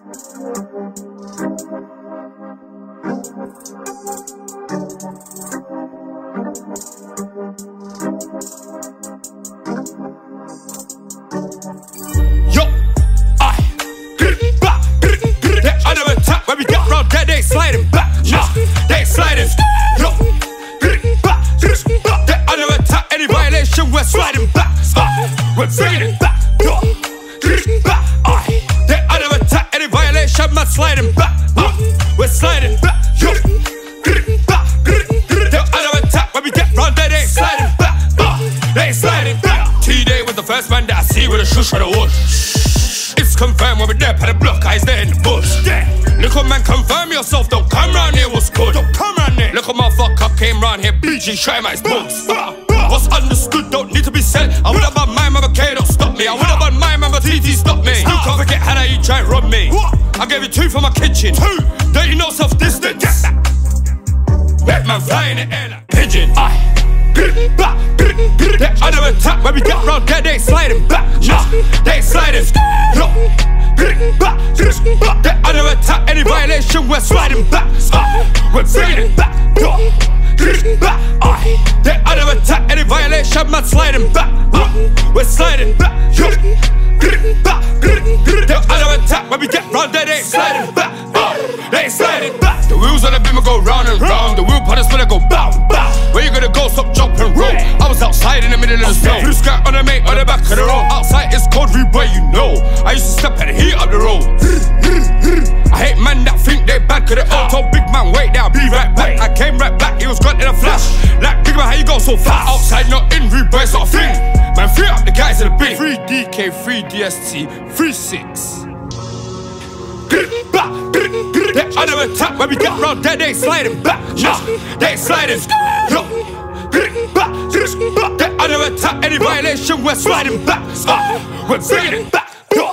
Yo, I, back, they under attack when we get round there, they sliding back. Nah, they sliding. Yo, back, they under attack. Any violation, we're sliding back. Uh, we're bringing it back. Yo, sliding back. Uh, we're sliding back. Back, they under attack when we get round there, they sliding back. Uh, they sliding back. T-Day was the first man that I see with a shush on the wood. It's confirmed when we're there by the block, eyes there in the bush. Yeah. Little man, confirm yourself, don't come round here, what's good? Don't come round here. Little motherfucker came round here, bleaching, showing my books. What's understood don't need to be said. I would have my mama K, don't stop me. I would have my mama TT, stop me. You can't forget how you try and rob me. I gave you two for my kitchen. Two. Don't you know self distance? That man fly in the air like pigeon. I. They under attack when we get round there, they sliding back. Nah, they sliding. Yo, they under attack. Any violation, we're sliding back. Uh, we're bringing it back. Yo, Aye. they under attack. Any violation, man, sliding back. Uh, we're sliding back. Yo, wheels on the beamer go round and round. The wheel putters when I go bow, bow. Where you gonna go? Stop, jump and roll. I was outside in the middle of the snow. Blue sky on the mate on the back of the road. Outside it's cold, boy, you know. I used to step and heat up the road. I hate man that think they bad cause they all told big man wait there, be right back. I came right back, it was gone in a flash. Like big man, how you go so fast? Outside not in, boy, sort of thing. Man, free up the guys in the bin. Free DK, free DST, They under attack when we get round there, they sliding back. Nah, they sliding. Yo, they under attack. Any violation, we're sliding back. Uh, we're bringing it back. Yo.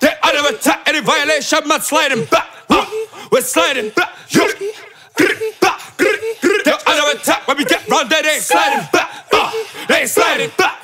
They under attack. Any violation, man, sliding back. Uh, we're sliding back. Yo, they under attack when we get round there, they sliding back. Uh, they sliding back.